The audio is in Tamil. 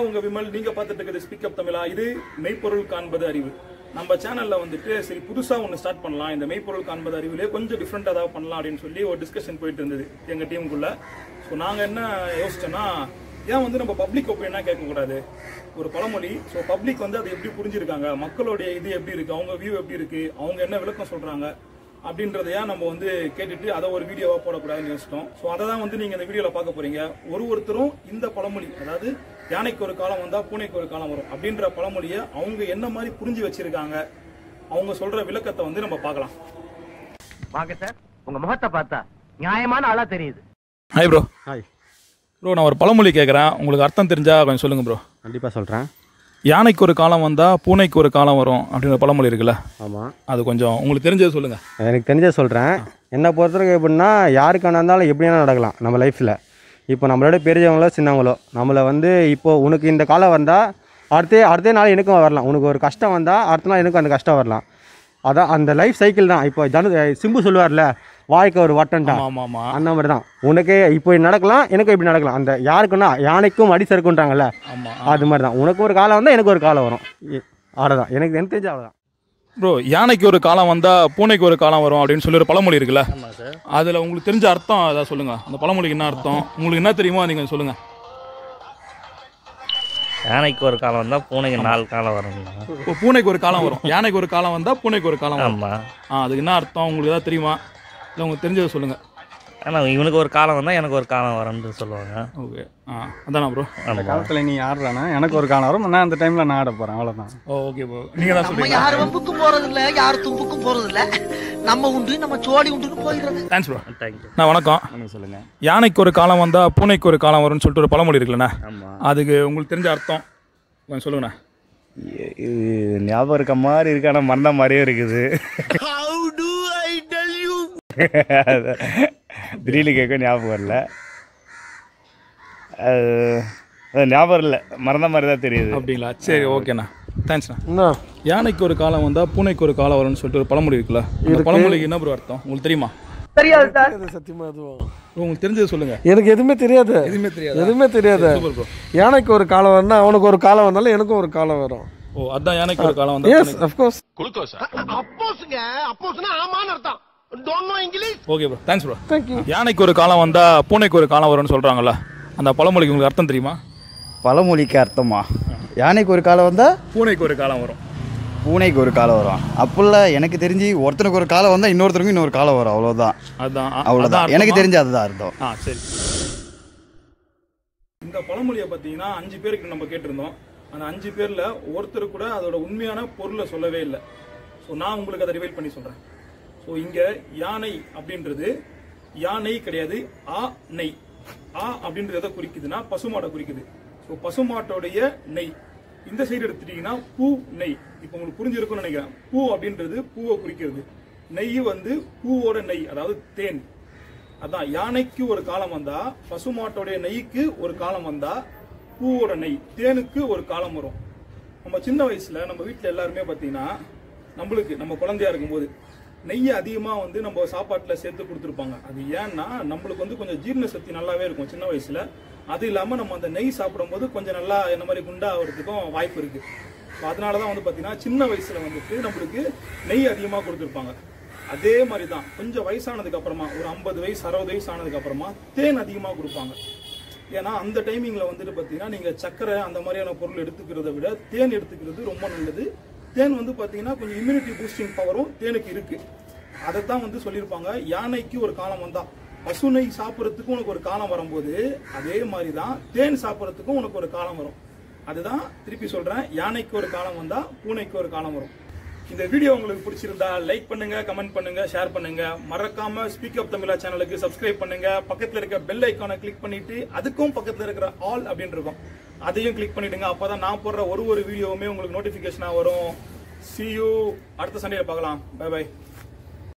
நான் உங்க விமல் நீங்க பார்த்துட்டு இருக்கிறது ஸ்பீக்கப் தமிழா? இது மெய்ப்பொருள் காண்பது அறிவு. நம்ம சேனல்ல வந்துட்டு சரி புதுசா ஒன்னு ஸ்டார்ட் பண்ணலாம். இந்த மெய்ப்பொருள் காண்பது அறிவிலே கொஞ்சம் டிஃப்ரெண்ட் ஏதாவது பண்ணலாம் அப்படின்னு சொல்லி ஒரு டிஸ்கஷன் போயிட்டு இருந்தது எங்க டீமுக்குள்ள ஸோ நாங்க என்ன யோசிச்சோன்னா ஏன் வந்து நம்ம பப்ளிக் ஒப்பீனியனா கேட்கக்கூடாது ஒரு பழமொழி. ஸோ பப்ளிக் வந்து அதை எப்படி புரிஞ்சிருக்காங்க? மக்களுடைய இது எப்படி இருக்கு? அவங்க வியூ எப்படி இருக்கு? அவங்க என்ன விளக்கம் சொல்றாங்க? அப்படின்றதையா நம்ம வந்து கேட்டுட்டு அதை ஒரு வீடியோவா போடக்கூடாதுன்னு யோசிச்சிட்டோம். ஸோ அதை தான் வந்து நீங்க இந்த வீடியோல பார்க்க போறீங்க. ஒரு ஒருத்தரும் இந்த பழமொழி அதாவது யானைக்கு ஒரு காலம் வந்தா பூனைக்கு ஒரு காலம் வரும் அப்படின்ற பழமொழியை அவங்க என்ன மாதிரி புரிஞ்சு வச்சிருக்காங்க அவங்க சொல்ற விளக்கத்தை வந்து நம்ம பார்க்கலாம். வாங்க சார் உங்க முகத்தை பார்த்தா நியாயமான ஆளா தெரியுது. ஹாய் ப்ரோ ஹாய் ப்ரோ நான் ஒரு பழமொழி கேட்குறேன் உங்களுக்கு அர்த்தம் தெரிஞ்சா கொஞ்சம் சொல்லுங்க ப்ரோ கண்டிப்பாக சொல்கிறேன் யானைக்கு ஒரு காலம் வந்தா பூனைக்கு ஒரு காலம் வரும் அப்படின்ற பழமொழி இருக்குல்ல? ஆமாம் அது கொஞ்சம் உங்களுக்கு தெரிஞ்சது சொல்லுங்க. எனக்கு தெரிஞ்சதை சொல்கிறேன் என்னை பொறுத்தவரைக்கும் எப்படின்னா யாருக்கான இருந்தாலும் எப்படி வேணால் நடக்கலாம் நம்ம லைஃப்பில் இப்போ நம்மளோட பெரியவங்களோ சின்னவங்களோ நம்மளை வந்து இப்போ உனக்கு இந்த காலம் வந்தால் அடுத்த அடுத்த நாள் எனக்கும் வரலாம். உனக்கு ஒரு கஷ்டம் வந்தால் அடுத்த நாள் எனக்கும் அந்த கஷ்டம் வரலாம். அதான் அந்த லைஃப் சைக்கிள் தான். இப்போ ஜனு சிம்பு சொல்லுவார்ல வாழ்க்கை ஒரு வட்டம் தான் அந்த மாதிரி தான். உனக்கு இப்போ நடக்கலாம் எனக்கும் இப்படி நடக்கலாம். அந்த யாருக்குன்னா யானைக்கும் அடி சறுக்குன்றாங்கல்ல ஆமா அது மாதிரி தான். உனக்கு ஒரு காலம் வந்தால் எனக்கு ஒரு காலம் வரும். அவ்வளோதான் எனக்கு எனக்கு தெரிஞ்ச அவ்வளோதான் ப்ரோ யானைக்கு ஒரு காலம் வந்தா பூனைக்கு ஒரு காலம் வரும் அப்படின்னு சொல்லி ஒரு பழமொழி இருக்குல்ல? ஆமா சார் அதுல உங்களுக்கு தெரிஞ்ச அர்த்தம் ஏதாவது சொல்லுங்க. அந்த பழமொழிக்கு என்ன அர்த்தம்? உங்களுக்கு என்ன தெரியுமோ நீங்க சொல்லுங்க. யானைக்கு ஒரு காலம் வந்தால் பூனைக்கு நாலு காலம் வரும்னா இப்போ பூனைக்கு ஒரு காலம் வரும். யானைக்கு ஒரு காலம் வந்தா பூனைக்கு ஒரு காலம் வரும். ஆமாம் அதுக்கு என்ன அர்த்தம்? உங்களுக்கு ஏதாவது தெரியுமா? இல்லை உங்களுக்கு தெரிஞ்சதை சொல்லுங்க. ஆனால் இவனுக்கு ஒரு காலம் வந்தால் எனக்கு ஒரு காலம் வரும்னு சொல்லுவாங்க. ஓகே ஆ அதானா ப்ரோ அந்த காலத்துல நீ ஆடுறானா எனக்கு ஒரு காலம் வரும். நான் அந்த டைம்ல நான் ஆட போறேன். அவ்வளவுதான். ஓகே ப்ரோ நீங்க தான் நம்ம சொல்றீங்க யார் வம்புக்கும் போறது இல்ல யார் தும்புக்கும் போறது இல்ல நம்ம உண்டு நம்ம சோழி உண்டுன்னு போயிடுறது. தேங்க்ஸ் ப்ரோ தேங்க்யூ நான் வணக்கம். எனக்கு சொல்லுங்கள் யானைக்கு ஒரு காலம் வந்தா பூனைக்கு ஒரு காலம் வரும்னு சொல்லிட்டு ஒரு பழமொழி இருக்குல்லண்ணா. அதுக்கு உங்களுக்கு தெரிஞ்ச அர்த்தம். கொஞ்சம் சொல்லுங்கண்ணா. இது ஞாபகம் இருக்க மாதிரி இருக்கு. ஆனால் மறந்த மாதிரியே இருக்குது. திடீர்னு கேட்க ஞாபகம் வரல. அது ஞாபகம் இல்லை மறந்த மாதிரி தான் தெரியுது. அப்படிங்களா? சரி ஓகேண்ணா. தேங்க்ஸ்ண்ணா என்ன யானைக்கு ஒரு காலம் வந்தா பூனைக்கு ஒரு காலம் வரும்னு சொல்லிட்டு ஒரு பழமொழி இருக்குல்ல? அந்த பழமொழிக்கு என்ன ப்ரோ அர்த்தம்? உங்களுக்கு தெரியுமா? சத்தியமா அதுவும் உங்களுக்கு தெரிஞ்சது சொல்லுங்க. எனக்கு எதுவுமே தெரியாது. எதுவுமே தெரியாது? எதுவுமே தெரியாது. யானைக்கு ஒரு காலம் வரனா அவனுக்கு ஒரு காலம் வந்தாலும் எனக்கும் ஒரு காலம் வரும். ஓ அதான் யானைக்கு ஒரு காலம் வந்தா எஸ் அஃப்கோர்ஸ் அப்போஸ்ங்க. அப்போஸ்னா ஆமான்னு அர்த்தம். ஓகே ப்ரோ தேங்க்ஸ் ப்ரோ யானைக்கு ஒரு காலம் வந்தா பூனைக்கு ஒரு காலம் வரும்னு சொல்றாங்கல்ல அந்த பழமொழிக்கு உங்களுக்கு அர்த்தம் தெரியுமா? பழமொழிக்கு அர்த்தமா? யானைக்கு ஒரு காலம் வந்தால் பூனைக்கு ஒரு காலம் வரும். பூனைக்கு ஒரு காலம் வரும். அப்படிலாம் எனக்கு தெரிஞ்சு ஒருத்தனுக்கு ஒரு காலம் வந்தால் இன்னொருத்தருக்கும் இன்னொரு காலம் வரும் அவ்வளோதான் அதான் அவ்வளோதான் எனக்கு? தெரிஞ்சு அதுதான் அர்த்தம். ஆ சரி. இந்த பழமொழியை பார்த்தீங்கன்னா அஞ்சு பேருக்கு நம்ம கேட்டிருந்தோம். அந்த அஞ்சு பேர்ல ஒருத்தர் கூட அதோட உண்மையான பொருளை சொல்லவே இல்லை. ஸோ நான் உங்களுக்கு அதை ரிவைல் பண்ணி சொல்றேன். ஸோ இங்க யானை அப்படின்றது யானை கிடையாது ஆ நெய். ஆ அப்படின்றது எதை குறிக்குதுன்னா பசுமாடை குறிக்குது. ஸோ பசுமாட்டோடைய நெய். இந்த சைடு எடுத்துட்டீங்கன்னா பூ நெய். இப்போ உங்களுக்கு புரிஞ்சிருக்கும்னு நினைக்கிறேன். பூ அப்படின்றது பூவை குறிக்கிறது. நெய் வந்து பூவோட நெய் அதாவது தேன். அதான் யானைக்கு ஒரு காலம் வந்தா பசுமாட்டோடைய நெய்க்கு ஒரு காலம் வந்தா பூவோட நெய். தேனுக்கு ஒரு காலம் வரும். நம்ம சின்ன வயசுல நம்ம வீட்டில் எல்லாருமே பார்த்தீங்கன்னா நம்மளுக்கு நம்ம குழந்தையா இருக்கும்போது நெய் அதிகமாக வந்து நம்ம சாப்பாட்டில் சேர்த்து கொடுத்துருப்பாங்க. அது ஏன்னா நம்மளுக்கு வந்து கொஞ்சம் ஜீரண சக்தி நல்லாவே இருக்கும் சின்ன வயசில். அது இல்லாமல் நம்ம அந்த நெய் சாப்பிடும்போது கொஞ்சம் நல்லா இந்த மாதிரி குண்டா ஆகிறதுக்கும் வாய்ப்பு ஸோ அதனால தான் வந்து பார்த்திங்கன்னா சின்ன வயசில் வந்துட்டு நம்மளுக்கு நெய் அதிகமாக கொடுத்துருப்பாங்க. அதே மாதிரி தான் கொஞ்சம் வயசானதுக்கு அப்புறமா ஒரு ஐம்பது வயசு அறுபது வயசு ஆனதுக்கு அப்புறமா தேன் அதிகமாக கொடுப்பாங்க. ஏன்னா அந்த டைமிங்கில் வந்துட்டு பார்த்தீங்கன்னா நீங்கள் சக்கரை அந்த மாதிரியான பொருள் எடுத்துக்கிறத விட தேன் எடுத்துக்கிறது ரொம்ப நல்லது. தேன் வந்து பார்த்தீங்கன்னா கொஞ்சம் இம்யூனிட்டி பூஸ்டிங் பவரும் தேனுக்கு இருக்கு. அதை தான் வந்து சொல்லியிருப்பாங்க. யானைக்கு ஒரு காலம் வந்தால் பசுனை சாப்பிட்றதுக்கும் உனக்கு ஒரு காலம் வரும்போது அதே மாதிரி தான் தேன் சாப்பிட்றதுக்கும் உனக்கு ஒரு காலம் வரும். அதுதான் திருப்பி சொல்றேன். யானைக்கு ஒரு காலம் வந்தா பூனைக்கு ஒரு காலம் வரும். இந்த வீடியோ உங்களுக்கு பிடிச்சிருந்தா லைக் பண்ணுங்க கமெண்ட் பண்ணுங்க ஷேர் பண்ணுங்க. மறக்காம ஸ்பீக் அப் தமிழா சேனலுக்கு சப்ஸ்கிரைப் பண்ணுங்க. பக்கத்துல இருக்க பெல் ஐக்கானை கிளிக் பண்ணிட்டு அதுக்கும் பக்கத்துல இருக்கிற ஆல் அப்படின்னு இருக்கும். அதையும் கிளிக் பண்ணிடுங்க. அப்பதான் நான் போடுற ஒரு ஒரு வீடியோவுமே உங்களுக்கு நோட்டிபிகேஷனா வரும். சி யூ அடுத்த சண்டே பார்க்கலாம். Bye bye